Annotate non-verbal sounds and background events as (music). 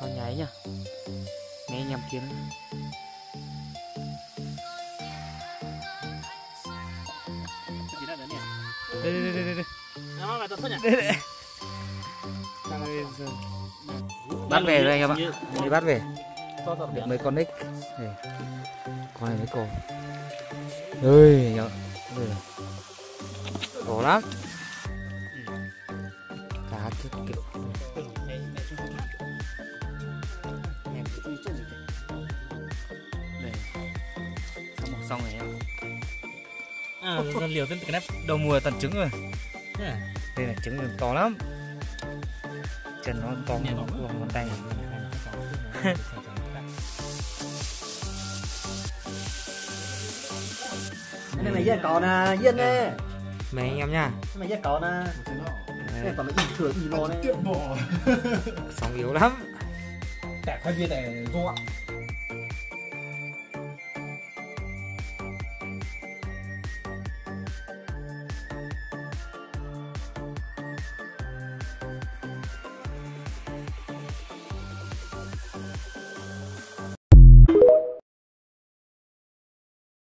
sau nháy nhá nghe nhầm kiến đây đây đây đây đây. Bắt về rồi anh em ạ. Đi bắt về. Được mấy con nick? Này con này mấy cổ. Ơi nhở cổ lắm. Cá kiểu kiểu đây xong một xong rồi em à liều tên cái nắp đầu mùa tận trứng rồi. À? Đây là trứng này to lắm. Chân nó to bằng nó- ngón tay. (laughs) Này mày giết cỏ nè, giết nè. Mấy anh em nha. Mày giết cỏ nè Đây, Này còn nó im thừa im nó nè. sóng yếu lắm Để 比得多